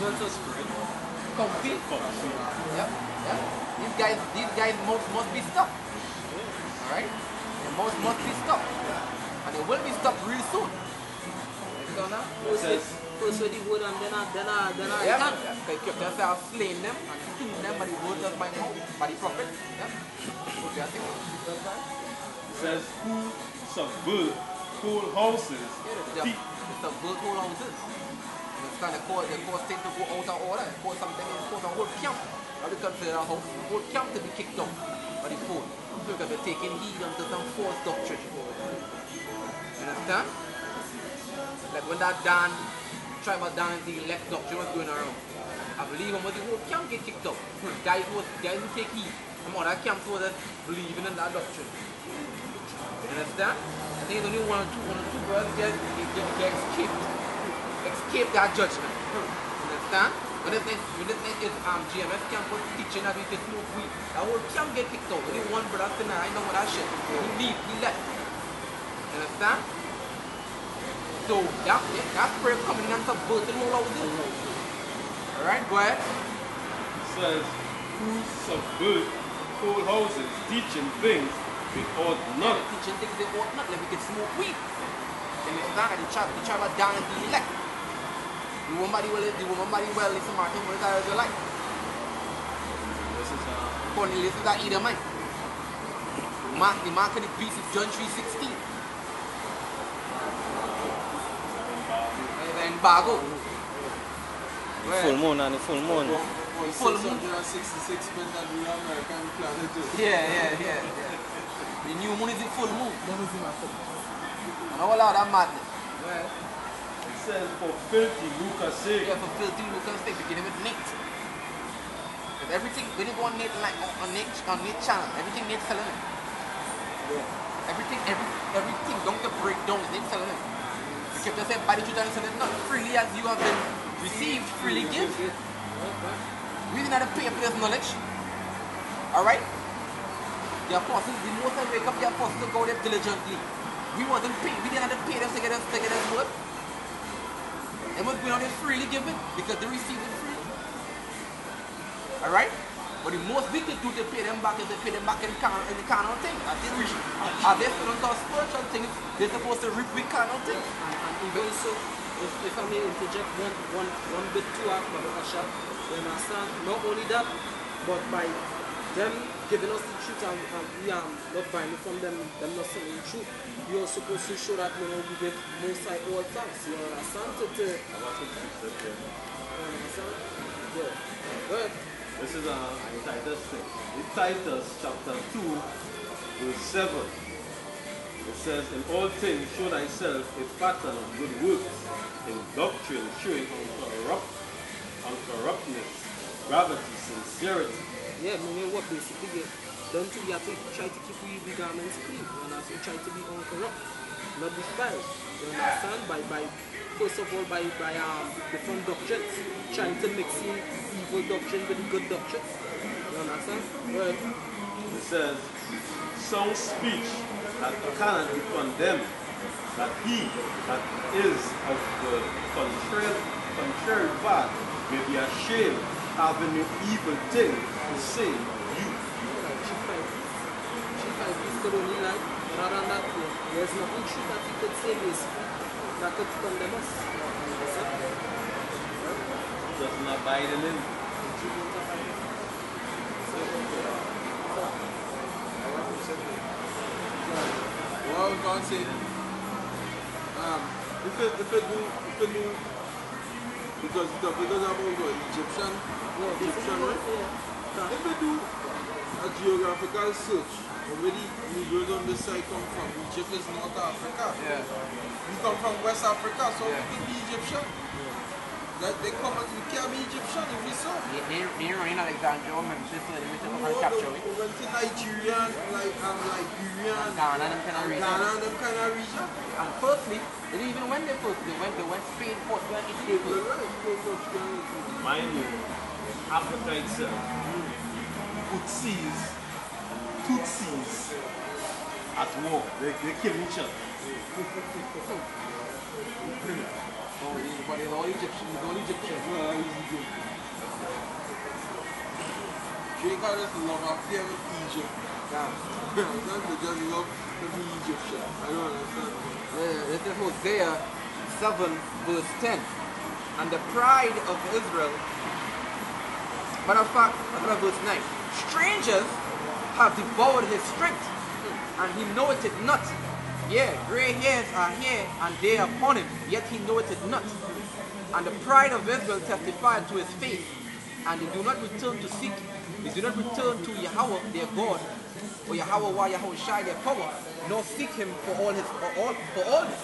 Not so spread. Comfy. Yep. Yep. These guys, these guys must must be stopped. All right. They must must be stopped, and they will be stopped real soon. You know now? First with, the wood and then I, then I, then I Yeah, can. man. Because you kept yourself slaying them and killing them by the words of my mouth, by the prophet. Yeah. Okay, I think. says who subvert whole houses, Yeah, deep it's a build whole houses. And of cause, they cause things to go out of order, and cause something, cause a whole camp. I would consider a whole camp to be kicked out by the fool. Because they're taking heed unto some false doctrine. You understand? Like when that the was going around. I believe almost the whole camp get kicked out. Hmm, guys who, guys who take heed. Some other camps just believing in that doctrine. You understand? I think it's only one or two, one or two girls get, get, get escape, escape that judgment. You understand? When this, when this is um, GMS camp was teaching that we can smoke weed, that whole camp get kicked out. Only one brother saying, I know what that shit. He leave, he left. Understand? So that, that prayer coming in and subverting all of this. Alright, go ahead. says who subvert whole houses, teaching things they ought not. Teaching things they ought not, like we can smoke weed. Understand? And the child, the child down and the elect. The woman body well, the woman body well, listen, Martin, what is that you like? This is uh, Cornelius is that either man. Mark, the mark of the beast is John 3.16. The embargo. Full moon and the full moon. Full moon. 666 spent on the American planet. Yeah, yeah, yeah, yeah. The new moon is the full moon. And all of that madness. Where? It says for filthy lucre's sake. Yeah, for filthy Lucas thing, beginning with Nate. Because everything, when you go on Nate, like on, on Nate, on Nate channel, everything Nate's selling it. Everything, every, everything, don't get break down, Nate's selling it. You kept yourself by the truth and selling not freely as you have been received, freely give. We didn't have to pay for this knowledge. Alright? The apostles, the most I wake up the apostles to go there diligently. We wasn't paid, we didn't have to pay them to get us to get us word. They must be on it freely given because they received it freely. Alright? But the most we could do to pay them back is to pay them back in, carnal, in the carnal thing. As they reach, as they still on spiritual things, they're supposed to reap with carnal things. And, and even so, if, if I may interject one, one, one bit too after Baba Shah, you understand? Not only that, but by them giving us the truth and, and we are not buying it from them, them not selling the truth, we are supposed to show that you know, we give most high all thanks. You understand? To, to, you understand? Yeah. Good. This is uh, Titus 6. In Titus chapter 2, verse 7. It says, In all things show thyself a pattern of good works, in doctrine showing uncorrupt, uncorruptness, gravity, sincerity. Yeah, I mean, what basically, yeah, don't you have to try to keep your garments clean, and also try to be uncorrupt, not defiled. You understand? By, by first of all, by, by um, different doctrines, trying to mix in evil doctrine with good doctrines. You understand? Right. It says, Sound speech that cannot be condemned, that he that is of the contrary, contrary path may be ashamed, having no evil thing to say of you. Like, she fight, she fight this could only like, rather than that, yeah, there's nothing true that he could say basically that could condemn us. You understand? Just not abiding in. Well, I was gonna say, um, if it, if it do, if it do, because the because about what, Egyptian, Yeah, Egyptian, right? yeah. If you do a geographical search, the Negroes on this side come from, Egypt is North Africa. Yeah. We come from West Africa, so Yeah. we can be Egyptian. That they come and we can't be Egyptian if we saw. They, they, they running Alexandria, Memphis, so they went to come and No, capture no, it. we went to Nigeria, like um, Liberia, and Ghana, them kind of region. Ghana, them kind of region. And firstly, they even went there first. They went, they went Spain, Portugal, Italy You're first. right, no Portugal. Mind you, Africa itself, Tutsis, Tutsis at war. They, they kill each other. I don't understand. Hosea 7 verse 10. And the pride of Israel. Matter of fact, another verse 9. Strangers have devoured his strength, and he knoweth it not. Yeah, gray hairs are here and there upon him, yet he knoweth it not. And the pride of Israel testified to his face, and they do not return to seek, they do not return to Yahweh their God, or Yahweh why Yahweh Shai their power, nor seek him for all his for all for all this.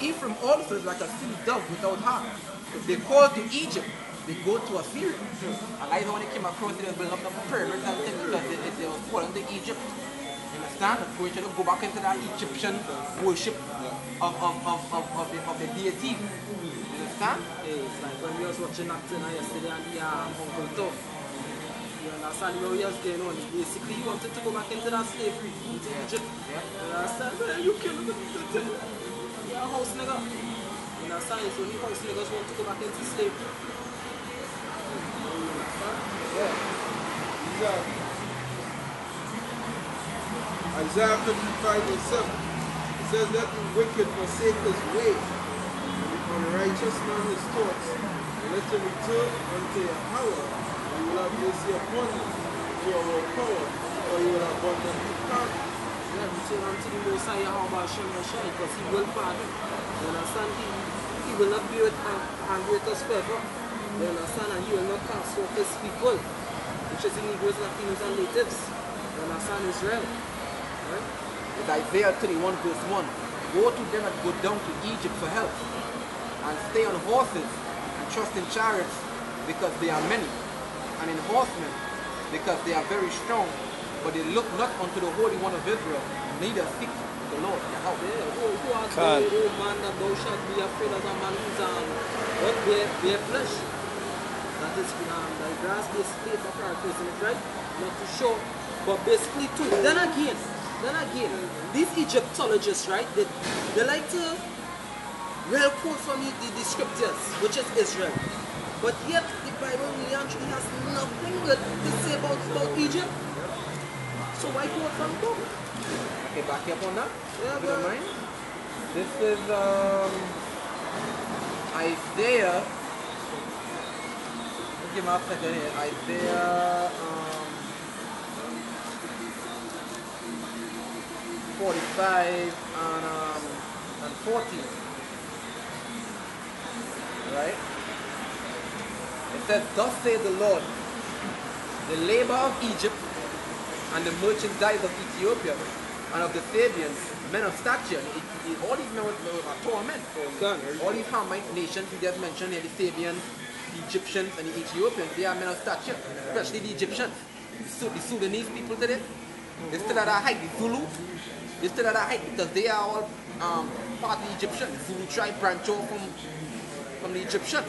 Ephraim also is like a silly dove without heart. If they call to Egypt, they go to Assyria. And I know when they came across it, they built up the pyramids and things because they, they, they was falling to Egypt. You understand? Going to go back into that Egyptian worship of, of, of, of, of, the, of the deity. Understand? Hey, it's like when we was watching acting yesterday and the um, Uncle Tough. You understand what we was going on? Basically, he wanted to go back into that slavery, into. You understand? You him. You're a house nigga. You understand? So the house niggas want to go back into slavery. Isaiah 55 and 7. It says, Let the wicked forsake his way, and the unrighteous man his thoughts, and let him return unto Yahweh, and you will have mercy upon him, to our power, or you will abundantly pardon. Yeah, return unto the Most High Yahweh Hashem Hashem, because he will pardon. You understand? He, he will not be with ang- angry us forever. You understand? And he will not cast off his people, which is the Negroes, Latinos, and natives. You understand? Israel. Right? It's Isaiah 31 verse 1. Go to them and go down to Egypt for help. And stay on horses and trust in chariots because they are many. And in horsemen because they are very strong. But they look not unto the Holy One of Israel, neither seek the Lord. Yahweh. Yeah, who, who art Can. thou, O man, that thou shalt be afraid of a man whose arm, what bear, bear flesh? That is um, the grass basically, if I'm paraphrasing it right, not too sure. But basically too, then again, then again, these Egyptologists, right, they, they like to real quote from the, the, the scriptures, which is Israel. But yet the Bible really actually has nothing good to say about, about Egypt. So why quote from book? Okay, back up on that. Yeah, If you don't but- mind. This is um, Isaiah. Give me a second here. Isaiah um, 45 and, um, and 40. Right? It says, Thus saith the Lord, the labor of Egypt and the merchandise of Ethiopia and of the Sabeans, men of stature. It, it, all these men were, were. Done. All these Hamite nations we just mentioned here, the Sabeans, the Egyptians, and the Ethiopians, they are men of stature, especially the Egyptians. The, the Sudanese people today, they still at that height. The Zulu, they still at that height because they are all um, part of the Zulu tribe branch off from, from the Egyptians.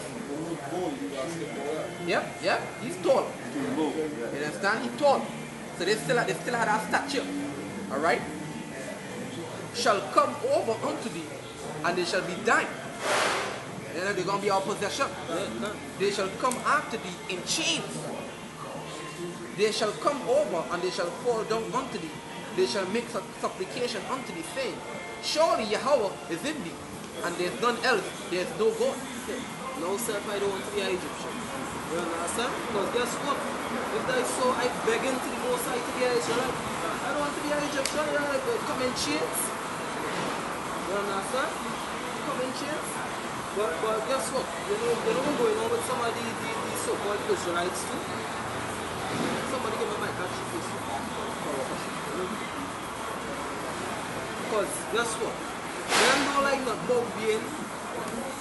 Yep, yep, he's tall. You understand? He's tall. So they still, they still have that stature. Alright? Shall come over unto thee, and they shall be thine. Know, they're going to be our possession. They shall come after thee in chains. They shall come over, and they shall fall down unto thee. They shall make supplication unto thee, saying, Surely Yahweh is in thee, and there is none else, there is no God. No self, I don't want to be an Egyptian. You understand? Because guess what? If I so I begging to the Most High to be an Israelite, I don't want to be an Egyptian. You know, like, uh, come in chains. You understand? Come in chains. But, but guess what? You know, you know what's going on with some of the, the, the so-called Israelites too? Somebody give me my catch this. Because guess what? Them don't like not being,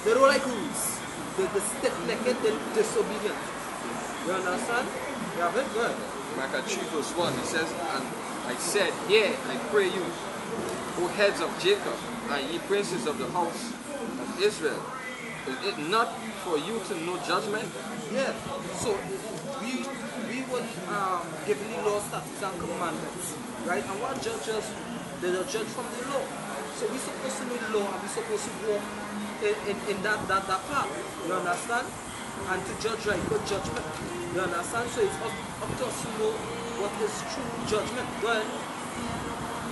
they don't like rules. The, the stiff-necked, the disobedient. You understand? You have it? Good. Micah 3 verse 1, it says, And I said, Yea, I pray you, O heads of Jacob, and ye princes of the house of Israel, is it not for you to know judgment? Yeah. So we we would um, give the law, statutes, and commandments, right? And what judges? They are judged from the law. So we're supposed to know the law, and we're supposed to walk in, in, in that, that that path. You understand? and to judge right, good judgment. You understand? So it's up, up to us to know what is true judgment. Ahead.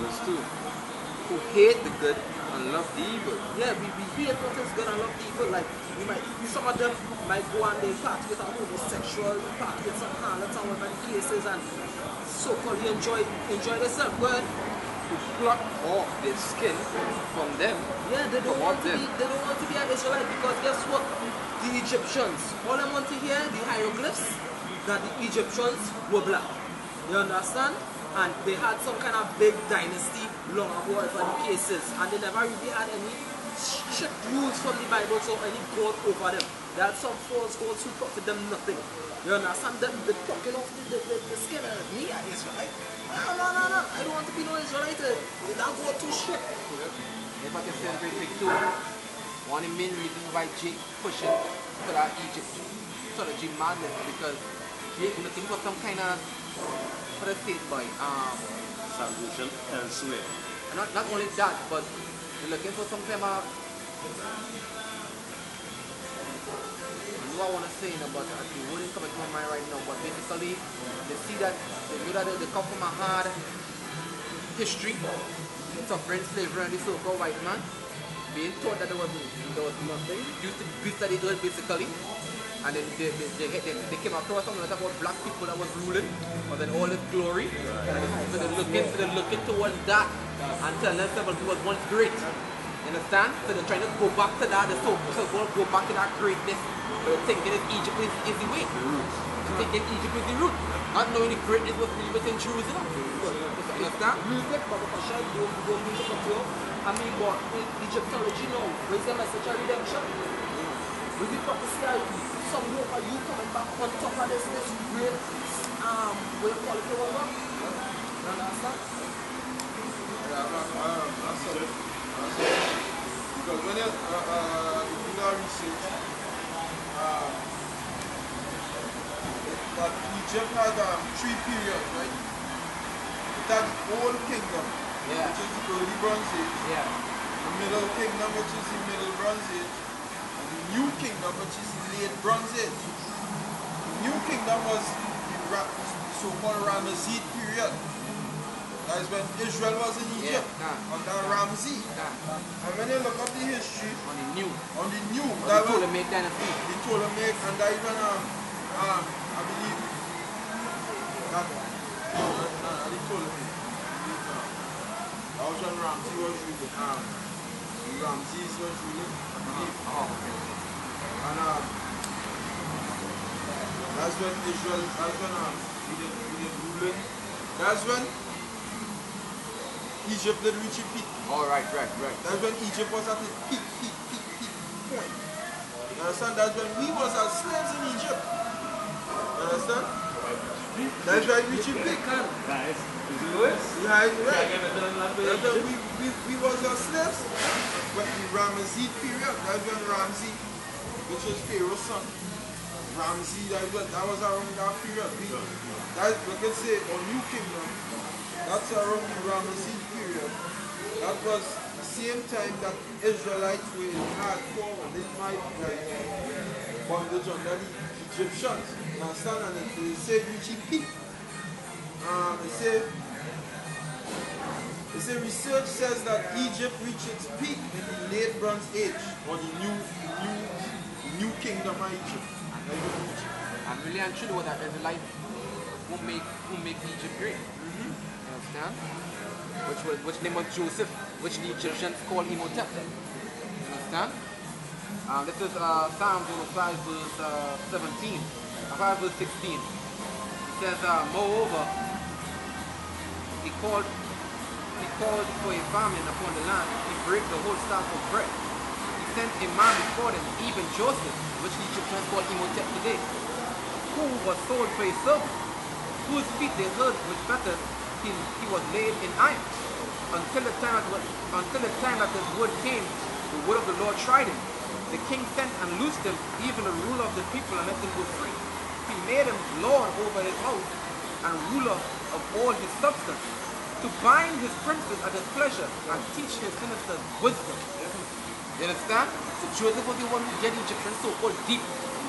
Verse 2. Who hate the good and love the evil. Yeah, we, we hate what is good and love the evil. Like, we might, some of them might go and they party with a homosexual, party with some harlots and the and so-called enjoy, enjoy themselves. Who pluck off their skin from them. Yeah, they don't want to then? be, they don't want to be an Israelite because guess what? The Egyptians, all they want to hear, the hieroglyphs, that the Egyptians were black. You understand? And they had some kind of big dynasty long ago, whatever the case is. And they never really had any strict rules from the Bible, so any God over them. They had some false gods who profit them nothing. You understand? Them, they plucking off the, the, the, the skin of me, an Israelite. No, no, no, no. I don't want to be no Israelite. They don't go too strict. If I can celebrate big too, one of the main reasons why Jake pushing for that Egypt strategy madness because Jake looking for some kind of for the state boy, um Salvation elsewhere. not not only that but they're looking for some kind of Know I want to say know, but the wouldn't come into my mind right now but basically they see that they know that they, they come from a hard history suffering slavery and the so-called white man being taught that there was, there was nothing. Used to be studied was basically and then they, they, they, they, they came across something like about black people that was ruling but then all this glory. And so they're looking, so they're looking towards that and telling themselves it was once great. You understand? So they're trying to go back to that, the so-called go back to that greatness thinking that Egypt is, is the way they're thinking Egypt is the root not knowing the greatness was really within Jerusalem you understand? music, but the Pasha don't go music up here. I mean, but in Egyptology now, where's the message of redemption? With the prophecy, of some hope of you coming back on top of this, this great, um, what you call it, you know, you understand? Yeah, um, um, that's it. That's it. Because when you, uh, uh, you do that research, um, that Egypt had um, three periods, right? It had the old kingdom, Yeah. which is the early Bronze Age, yeah the middle kingdom, which is the middle Bronze Age, and the new kingdom, which is the late Bronze Age. The new kingdom was the Ra- so-called Ramesside period. That is when Israel was in Yeah, Egypt nah. under Ramsey. nah, And when you look up the history on the new on the new, on that the Ptolemaic dynasty the Ptolemaic and that even um um I believe that not, not the Ptolemaic. That was when Ramsey was ruling. Um, Ramses was ruling, I believe. oh okay And um, that's when Israel, that's when um, we did, we did ruling. That's when Egypt did reach a peak. all right right right That's when Egypt was at its peak, peak, peak, peak point. You understand? That's when we was as slaves in Egypt. You understand? That's why we reached a peak. Guys, is it Lewis? Yeah, right. I get it done last That's when we, we, we was as slaves. But the Ramesses period, that's when Ramsey, which was Pharaoh's son, Ramsey, that was, that was around that period. That, we can say, on New Kingdom, that's around the Ramesses period. That was the same time that Israelites were in hardcore and they might like bondage under the Egyptians. You understand? And it, they say Richie peak. Um, they say they say research says that Egypt reached its peak in the late Bronze Age, or the new, the new, the new kingdom of Egypt. That is Egypt. and really and truly what that life who make who make Egypt great. You understand? Which was which name was Joseph which the Egyptians call Imhotep you understand? Um, this is uh, Psalms 105 verse uh, 17 uh, 5 verse 16 it says uh, moreover he called he called for a famine upon the land. He break the whole staff of bread sent a man before them even Joseph which the Egyptians call Imhotep today who was sold for a servant, whose feet they heard was better, he, he was laid in iron. Until the time that until the time that his word came, the word of the Lord tried him. The king sent and loosed him, even the ruler of the people, and let him go free. He made him lord over his house and ruler of all his substance, to bind his princes at his pleasure and teach his ministers wisdom. You understand? So Joseph was the one who get Egyptians so-called deep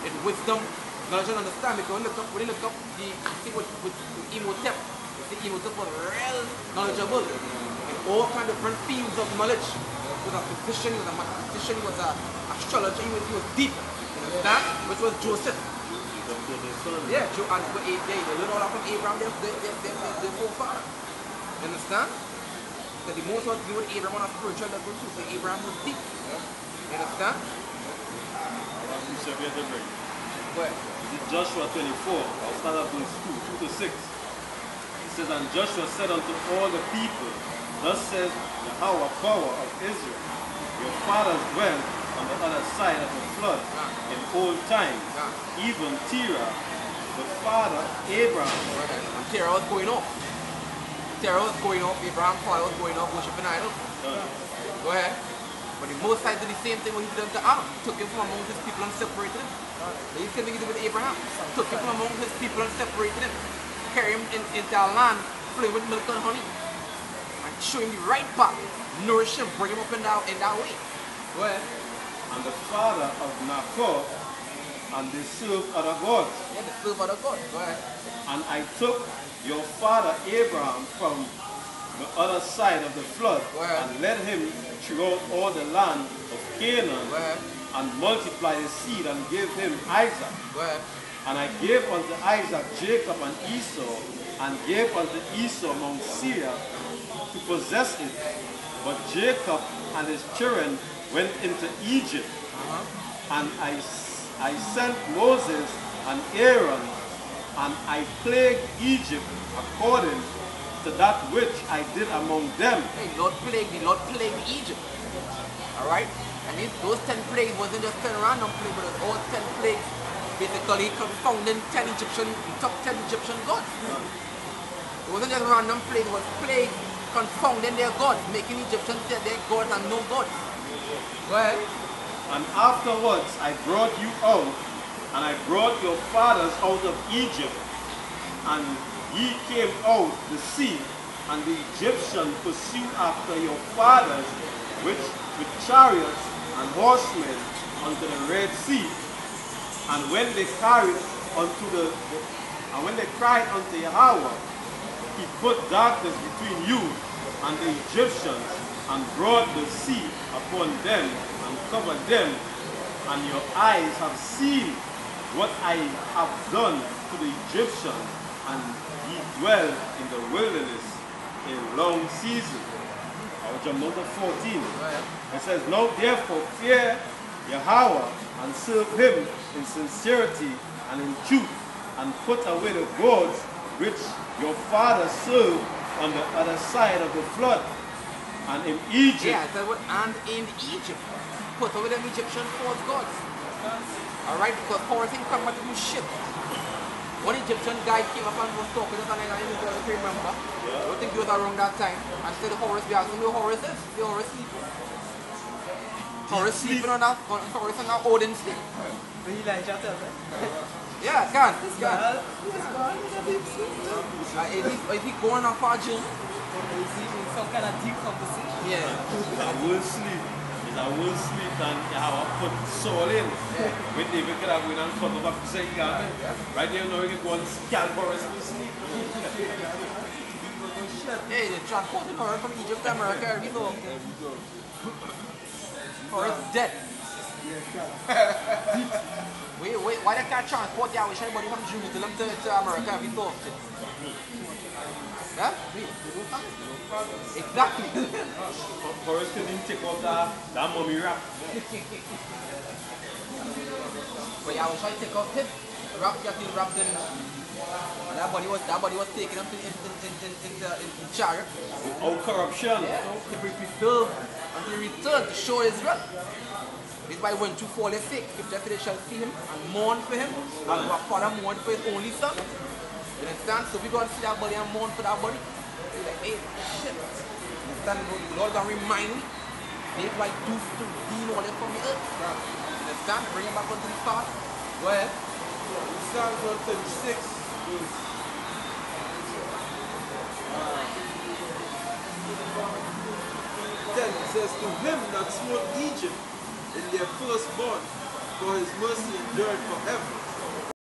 it's wisdom, knowledge and understanding. Because when you look up, when you look up, the see with, with, Imhotep, you see Imhotep was real knowledgeable in all kind of different fields of knowledge. He was a physician, he was a mathematician, he was a astrologer, he was, he was deep. You understand? Which was Joseph. The. Yeah, Joe, and they, they, they learned all that from Abraham, their, their, their, their, their, their forefather. You understand? Because the most was to with Abraham on a spiritual level too. So Abraham was deep. Understand? You said we had to break. But Joshua 24, I'll start at verse 2, 2 to 6. It says, And Joshua said unto all the people, Thus says Yahweh, power of Israel, Your fathers dwelt on the other side of the flood ah. in old times, ah. even Terah, the father Abraham. and Terah was going off. Terah was going off, Abraham's father was going off worshiping idols. Go ahead. But the Most High did the same thing when he did unto Adam. Took him from among his people and separated him. The same thing he did with Abraham. Took him from among his people and separated him. Carry him in, into a land flowing with milk and honey. And show him the right path. Nourish him, bring him up in that, in that way. Ahead. And the father of Nachor, and they served other gods. Yeah, the serve other God. Go ahead. And I took your father Abraham from the other side of the flood ahead. and led him throughout all the land of Canaan ahead. and multiplied his seed and gave him Isaac. Ahead. And I gave unto Isaac Jacob and Esau and gave unto Esau Mount Seir to possess it. But Jacob and his children went into Egypt. And I, I sent Moses and Aaron, and I plagued Egypt according to that which I did among them. Hey, Lord plague, the Lord plague Egypt. Alright? And these, those ten plagues wasn't just ten random plagues, but all ten plagues basically confounding ten Egyptian, top ten Egyptian gods. It wasn't just random plagues, it was plagues confounding their gods, making Egyptians say their gods and no gods. Go ahead. And afterwards I brought you out, and I brought your fathers out of Egypt, and ye came out the sea, and the Egyptians pursued after your fathers, which with chariots and horsemen unto the Red Sea. And when they carried unto the, the and when they cried unto Yahweh, he put darkness between you and the Egyptians, and brought the sea upon them, and covered them, and your eyes have seen what I have done to the Egyptians, and ye dwell in the wilderness a long season. Down to 14. It says, Now therefore fear Yahweh and serve him in sincerity and in truth, and put away the gods which your fathers served on the other side of the flood. And in Egypt, Yeah, that and in Egypt. Put away them Egyptian false gods. Alright, because Horus didn't come to do shit. One Egyptian guy came up and was talking to us and I didn't know if you remember. I don't think he was around that time. And said Horus, we asked him who Horus is. The Horus sleeping. Horus sleeping on that, on Horus on that Odin sleep. Elijah tell me. Yeah, can, can. Well, this man is a deep sleep. Uh, is, he, is he going on far journey? Is he in some kind of deep conversation? Yeah. I will sleep. I will sleep and Yahweh put soul in. When David could have went and cut off a percent garment. Right there now you can go and scalp Horus and sleep. Hey, they transported Horus from Egypt to America every often. Horus dead. wait, wait, why they can't transport the Irish anybody from Jerusalem to, to America every Yeah? Exactly. Horus couldn't take off that, that mummy wrap. but yeah, I was trying to take off him. Wrapped, got him wrapped in. And that body was, that body was taken up in, in, in, in, in, the, in, in chariot. Without corruption. Yeah, to be until he returned to show Israel. This is why when two fall sick, if they shall see him and mourn for him, and our father mourned for his only son. You understand? So we go and see that body and mourn for that body. We're like, hey, shit. You understand? The Lord gonna remind me. They like do to redeem all that from the earth. You understand? Bring him back onto the. Go ahead. Psalms 136, verse uh, 10 it says, To him that smote Egypt in their firstborn, for his mercy endured forever.